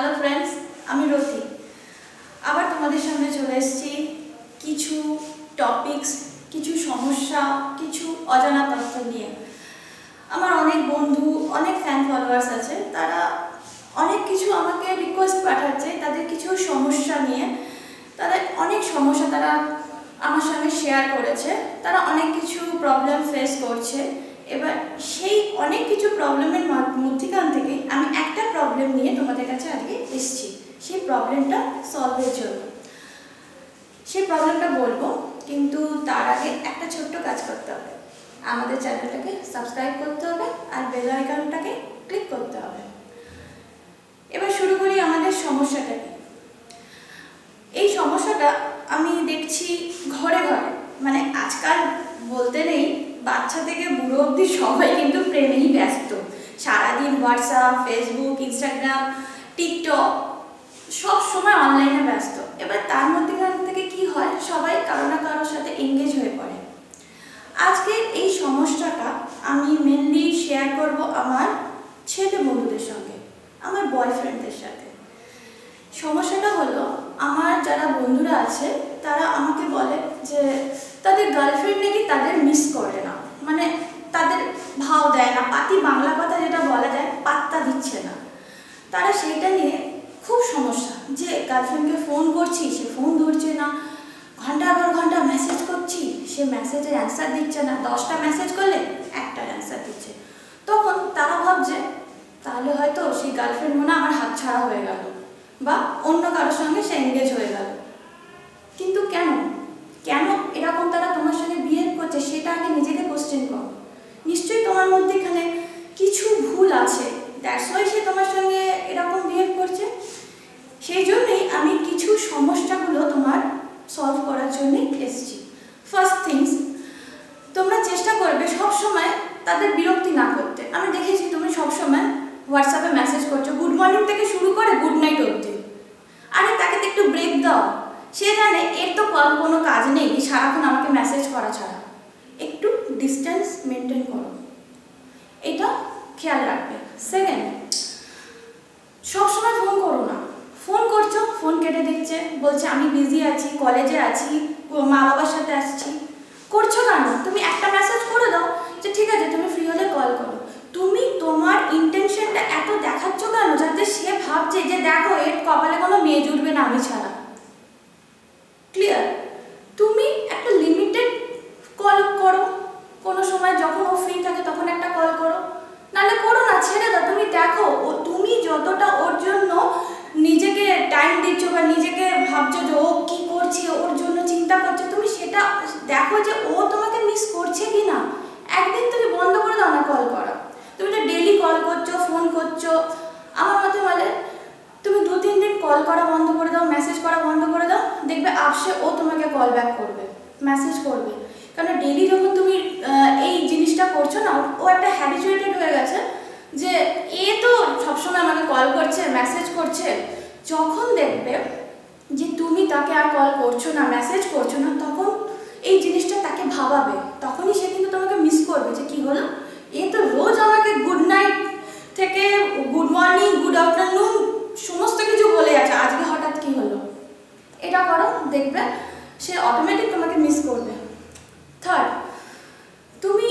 Hello friends আমি রতি আবার তোমাদের সামনে চলে এসেছি কিছু টপিকস কিছু সমস্যা, কিছু অজানা তথ্য নিয়ে। আমার অনেক বন্ধু, অনেক ফ্যান ফলোয়ার্স আছে, তারা অনেক কিছু আমাকে রিকোয়েস্ট পাঠাচ্ছে তাদের কিছু সমস্যা নিয়ে। তারা অনেক সমস্যা তারা আমার সঙ্গে শেয়ার করেছে, তারা অনেক কিছু প্রবলেম ফেস করছে। এবার সেই অনেক কিছু প্রবলেমের মধ্যিখান থেকে আমি একটা প্রবলেম নিয়ে তোমাদের কাছে আজকে এসেছি। সেই প্রবলেমটা সলভের জন্য। সেই প্রবলেমটা বলব, কিন্তু তার আগে একটা ছোট্ট কাজ করতে হবে। আমাদের চ্যানেলটাকে সাবস্ক্রাইব করতে হবে আর বেল আইকনটাকে ক্লিক করতে হবে। এবার শুরু করি আমাদের সমস্যাটা এই সমস্যাটা আমি দেখছি ঘরে ঘরে। মানে আজকাল বলতে নেই বাচ্চা থেকে বুড়ো অবধি সবাই কিন্তু প্রেমেই ব্যস্ত। সারাদিন হোয়াটসঅ্যাপ ফেসবুক ইনস্টাগ্রাম টিকটক সব সময় অনলাইনে ব্যস্ত। এবার তার মধ্যেখান থেকে কি হয়? সবাই কারও না কারোর সাথে এঙ্গেজ হয়ে পড়ে। আজকে এই সমস্যাটা আমি মেনলি শেয়ার করব আমার ছেলে বন্ধুদের সঙ্গে, আমার বয়ফ্রেন্ডদের সাথে। সমস্যাটা হলো, আমার যারা বন্ধুরা আছে, তারা আমাকে বলে যে তাদের গার্লফ্রেন্ড নাকি তাদের মিস করে না। মানে তাদের ভাও দেয় না। পাতি বাংলা কথা যেটা বলা যায়, পাত্তা দিচ্ছে না। তারা সেইটা নিয়ে খুব সমস্যা যে গার্লফ্রেন্ডকে ফোন করছি, সে ফোন ধরছে না। ঘণ্টার পর ঘণ্টা মেসেজ করছি, সে মেসেজের অ্যান্সার দিচ্ছে না। দশটা মেসেজ করলে একটার অ্যান্সার দিচ্ছে। তখন তারা ভাবছে, তাহলে হয়তো সেই গার্লফ্রেন্ড মনে আমার হাত ছাড়া হয়ে গেল বা অন্য কারোর সঙ্গে সে এঙ্গেজ হয়ে গেল। কিন্তু কেন কেন এরকম তারা তোমার সঙ্গে বিহেভ করছে সেটা আগে নিজেকে কোশ্চেন করো। নিশ্চয়ই তোমার মধ্যে এখানে কিছু ভুল আছে। দ্যাটস সে তোমার সঙ্গে এরকম বিহেভ করছে। সেই জন্যই আমি কিছু সমস্যাগুলো তোমার সলভ করার জন্যই এসেছি। ফার্স্ট থিংস তোমরা চেষ্টা করবে সব সময় তাদের বিরক্তি না করতে। আমি দেখেছি তুমি সব সময় হোয়াটসঅ্যাপে মেসেজ করছ গুড মর্নিং থেকে শুরু করে গুড নাইট অবধি। আরে তাকে তো একটু ব্রেক দাও। সে জানে এর তো কোনো কাজ নেই, সারাক্ষণ আমাকে মেসেজ করা ছাড়া। ডিস্টেন্স মেনটেন করো। এটা খেয়াল রাখবে। সেকেন্ড সবসময় ফোন করো না। ফোন করছ ফোন কেটে দিচ্ছে, বলছে আমি বিজি আছি কলেজে আছি মা বাবার সাথে আসছি। করছ কেন? তুমি একটা মেসেজ করে দাও যে ঠিক আছে, তুমি ফ্রি হলে কল করো। তুমি তোমার ইন্টেনশনটা এত দেখাচ্ছ কেন? যাতে সে ভাবছে যে দেখো, এর কপালে কোনো মেয়ে জুটবে না আমি ছাড়া ক্লিয়ার তুমি একটা লিমিটেড কল করো কোনো সময় যখন ও ফ্রি থাকে তখন একটা কল করো নাহলে করো না ছেড়ে দাও তুমি দেখো ও তুমি যতটা ওর জন্য নিজেকে টাইম দিচ্ছ বা নিজেকে ভাবছ যে ও কী করছে, ওর জন্য চিন্তা করছে, তুমি সেটা দেখো যে ও তোমাকে মিস করছে কি না একদিন তুমি বন্ধ করে দাও না কল করা। তুমি তো ডেলি কল করছ ফোন করছ, আমার মতে বলে, তুমি দু, তিন দিন কল করা বন্ধ করে দাও মেসেজ করা বন্ধ করে দাও, দেখবে আপসে ও তোমাকে কল ব্যাক করবে মেসেজ করবে। কারণ ডেলি যখন তুমি এই জিনিসটা করছ না, ও একটা হ্যাবিচুয়েটেড হয়ে গেছে যে এ তো সবসময় আমাকে কল করছে মেসেজ করছে যখন দেখবে যে তুমি তাকে আর কল করছ না মেসেজ করছ না, তখন এই জিনিসটা তাকে ভাবাবে। তখনই সে কিন্তু তোমাকে মিস করবে যে কি হলো? এ তো রোজ আমাকে গুড নাইট থেকে গুড মর্নিং গুড আফটারনুন সমস্ত কিছু বলে যাচ্ছে, আজকে হঠাৎ কি হলো? এটা করো, দেখবে সে অটোমেটিক তোমাকে মিস করবে। থার্ড তুমি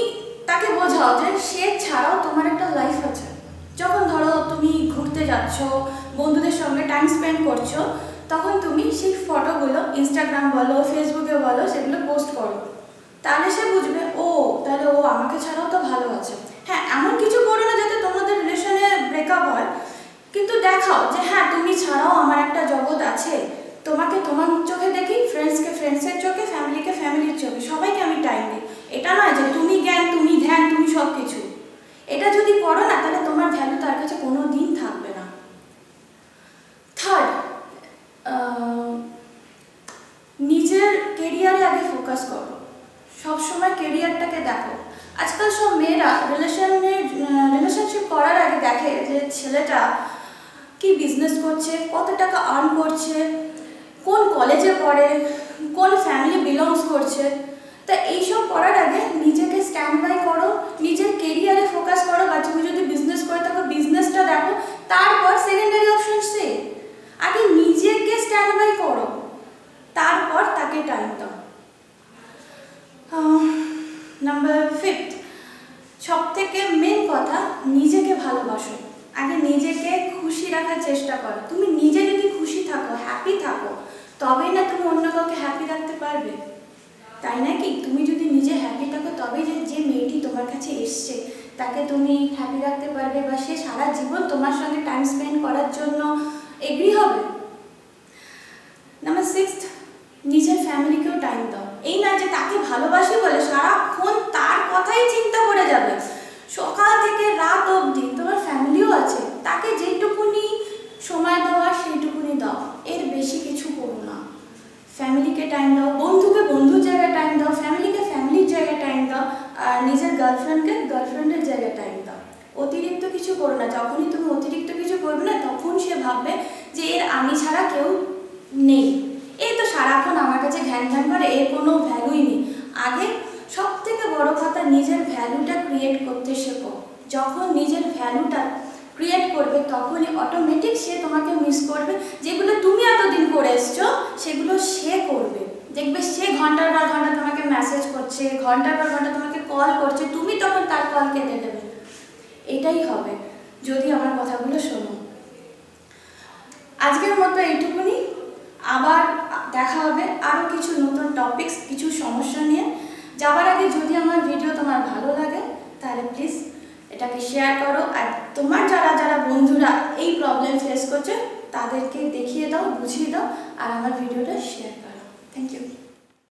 তাকে বোঝাও যে সে ছাড়াও তোমার একটা লাইফ আছে। যখন ধরো তুমি ঘুরতে যাচ্ছ বন্ধুদের সঙ্গে টাইম স্পেন্ড করছ, তখন তুমি সেই ফটোগুলো ইনস্টাগ্রাম বলো ফেসবুকে বলো, সেগুলো পোস্ট করো। তাহলে সে বুঝবে, ও, তাহলে ও আমাকে ছাড়াও তো ভালো আছে। হ্যাঁ এমন কিছু করো না যাতে তোমাদের রিলেশনে ব্রেকআপ হয়। কিন্তু দেখাও যে হ্যাঁ তুমি ছাড়াও আমার একটা জগৎ আছে তোমাকে তোমার চোখে দেখি ফ্রেন্ডসকে ফ্রেন্ডসের চোখে ফ্যামিলিকে ফ্যামিলির চোখে সবাইকে আমি টাইম দিই এটা নয় যে তুমি জ্ঞান তুমি ধ্যান তুমি সব কিছু এটা যদি করো না তাহলে তোমার ভ্যালু তার কাছে কোনো দিন থাকবে না থার্ড নিজের কেরিয়ারে আগে ফোকাস করো। সবসময় কেরিয়ারটাকে দেখো। আজকাল সব মেয়েরা রিলেশনে রিলেশনশিপ করার আগে দেখে যে ছেলেটা কি বিজনেস করছে, কত টাকা আর্ন করছে, কোন কলেজে পড়ে, কোন ফ্যামিলি বিলংস করছে। তা এইসব করার আগে নিজেকে স্ট্যান্ড বাই করো, নিজের কেরিয়ারে ফোকাস করো বা তুমি যদি বিজনেস করে থাকো বিজনেসটা দেখো তারপর সেকেন্ডারি অপশন সে রাখার চেষ্টা করো। তুমি নিজে যদি খুশি থাকো হ্যাপি থাকো, তবেই না তুমি অন্য কাউকে হ্যাপি রাখতে পারবে। তাই নাকি তুমি যদি নিজে হ্যাপি থাকো, তবেই যে যে মেয়েটি তোমার কাছে এসছে, তাকে তুমি হ্যাপি রাখতে পারবে বা সে সারা জীবন তোমার সঙ্গে টাইম স্পেন্ড করার জন্য এগ্রি হবে। নাম্বার সিক্স নিজের ফ্যামিলিকেও টাইম দাও। এই না যে তাকে ভালোবাসি বলে সারাক্ষণ তার কথাই চিন্তা করে যাবে। সকাল থেকে রাত অবধি তোমার ফ্যামিলিও আছে। তাকে যেটুকুনি সময় দেওয়া, সেইটুকুনি দাও। এর বেশি কিছু করো না। ফ্যামিলিকে টাইম দাও, বন্ধুকে বন্ধুর জায়গায় টাইম দাও, ফ্যামিলিকে ফ্যামিলির জায়গায় টাইম দাও, আর নিজের গার্লফ্রেন্ডকে গার্লফ্রেন্ডের জায়গায় টাইম দাও। অতিরিক্ত কিছু করো না। যখনই তুমি অতিরিক্ত কিছু করবে না, তখন সে ভাববে যে, এর আমি ছাড়া কেউ নেই। এই তো সারাক্ষণ আমার কাছে ঘ্যান ঘ্যান করে, এর কোনো ভ্যালুই নেই। আগে সব থেকে বড় কথা, নিজের ভ্যালুটা ক্রিয়েট করতে শেখো। যখন নিজের ভ্যালুটা করবে, তখনই অটোমেটিক সে তোমাকে মিস করবে। যেগুলো তুমি এতদিন করে এসছো, সেগুলো সে করবে। দেখবে সে ঘণ্টার পর ঘণ্টা তোমাকে মেসেজ করছে, ঘণ্টার পর ঘণ্টা তোমাকে কল করছে, তুমি তখন তার কল কেটে দেবে। এটাই হবে। যদি আমার কথাগুলো শোনো। আজকের মতো এইটুকুনি। আবার দেখা হবে আরও কিছু নতুন টপিকস কিছু সমস্যা নিয়ে। যাবার আগে যদি আমার ভিডিও তোমার ভালো লাগে, তাহলে প্লিজ এটাকে শেয়ার করো, আর তোমার যারা যারা বন্ধুরা এই প্রবলেম ফেস করছে, তাদেরকে দেখিয়ে দাও, বুঝিয়ে দাও, আর আমার ভিডিওটা শেয়ার করো। Thank you